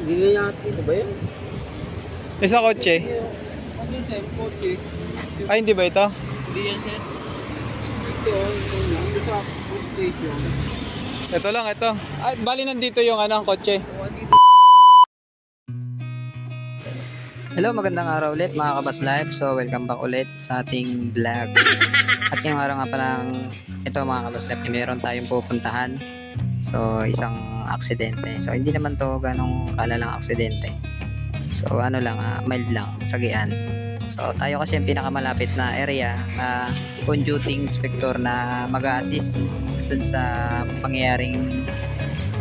Hindi na yata ito ba yan? Isa kotse. Ano yun sir? Kotse. Ay, hindi ba ito? Hindi yan sir. Ito, ito lang. Ito sa bus station. Ito lang, ito. Ay, bali nandito yung ano, ang kotse. Hello, magandang araw ulit mga Kabas Live. So, welcome back ulit sa ating vlog. At yung araw nga palang ito mga Kabas Live, eh, meron tayong pupuntahan. So, isang aksidente. So, hindi naman to ganong kalalang aksidente. So, ano lang, ah, mild lang, sagian. So, tayo kasi yung pinakamalapit na area na on duty inspector na mag-assist dun sa pangyayaring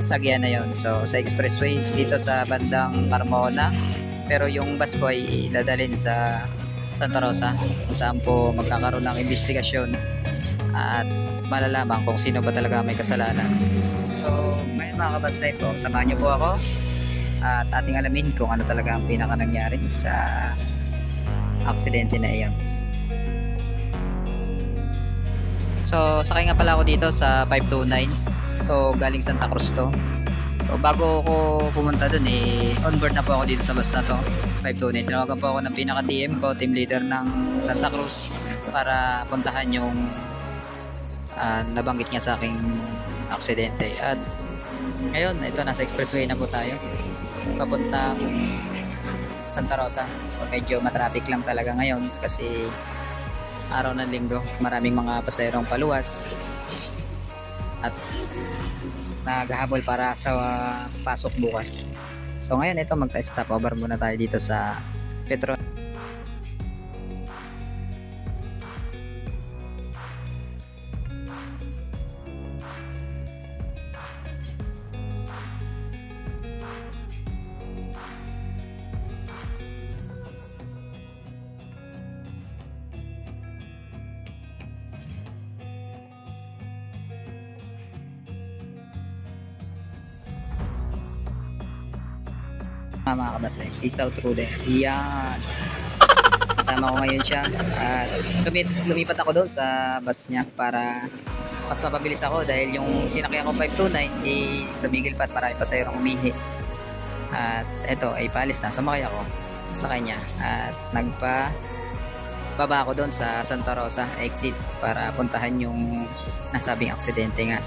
sagyan na yon. So, sa expressway dito sa bandang Carmona, pero yung bus po ay dadalhin sa Santa Rosa kung saan po magkakaroon ng investigasyon at malalaman kung sino ba talaga may kasalanan. So, ngayon mga kabas life po, samahan niyo po ako at ating alamin kung ano talaga ang pinaka nangyari sa aksidente na iyon. So, sakay nga pala ako dito sa 529. So, galing Santa Cruz to. So, bago ako pumunta dun eh, onboard na po ako dito sa bus na to. 529. Tinawagan po ako ng pinaka-TM ko, team leader ng Santa Cruz para puntahan yung ah, nabanggit niya sa aking aksidente. At ngayon, ito nasa expressway na po tayo. Papuntang Santa Rosa. So medyo matraffic lang talaga ngayon kasi araw ng linggo. Maraming mga pasayrong paluwas. At naghahabol para sa uh, pasok bukas. So ngayon ito magta-stop over muna tayo dito sa Petro. Ah, mga kabas live, si South Ruder. Yan. Kasama ko ngayon siya. At lumit, lumipat ako doon sa bus niya para mas mapabilis ako dahil yung sinakyan ko 529 eh, tumigil pa at marami pa sa umihi. At eto ay palis na. Sumakay ako sa kanya at nagpa baba ako doon sa Santa Rosa exit para puntahan yung nasabing aksidente nga.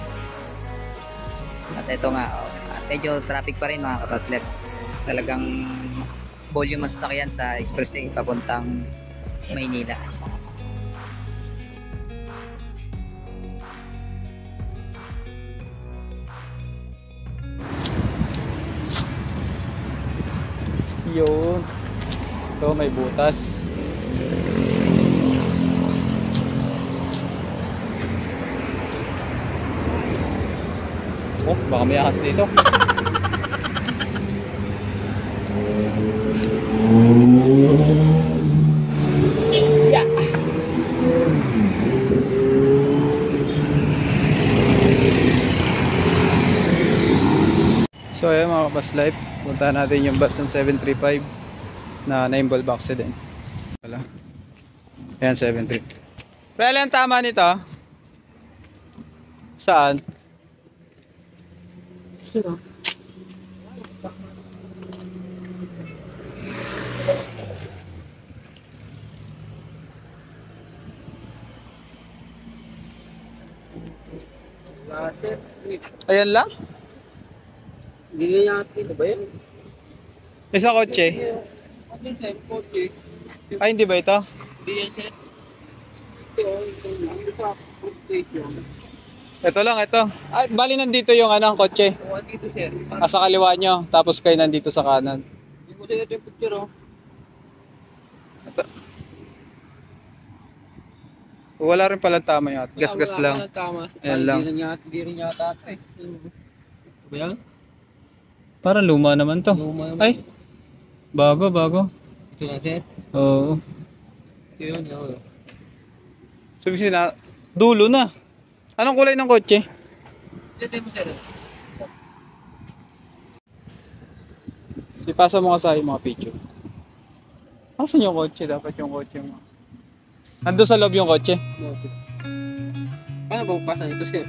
At eto nga, oh, medyo traffic pa rin mga kapaslet talagang volume ang sasakyan sa expressway papuntang Maynila. Yun. Ito, may butas. Oh, baka may ahas dito. So ayan mga bus life, puntahan natin yung bus ng 735 na na-involve accident. Wala. Ayan 735. Pero ang tama nito? Saan? Sino? Wala sir. Ayan lang? Hindi na yata ito ba yan? Isa kotse? Ano sir? Kotse. Ay hindi ba ito? Hindi yan sir. Ito, ito lang. Ito sa station. Ito lang, ito. Ay, bali nandito yung ano, ang kotse. O, dito sir. Nasa kaliwa nyo, tapos kayo nandito sa kanan. Hindi ko sir ito yung picture oh. Wala rin pala tama yun. Wala- Gas-gas wala lang. ng Tama. Yan Hindi lang. hindi rin yata ito eh. Ano ba yan? Parang luma naman to. Luma naman. Ay, bago, bago. Ito na sir. Oo. Ito yun. yun. Sabi sina, dulo na. Anong kulay ng kotse? Ito mo sir. Ipasa mo ka sa akin mga picture. Asan yung kotse? Dapat yung kotse mo. Nandun sa loob yung kotse. Paano ba pasan ito sir?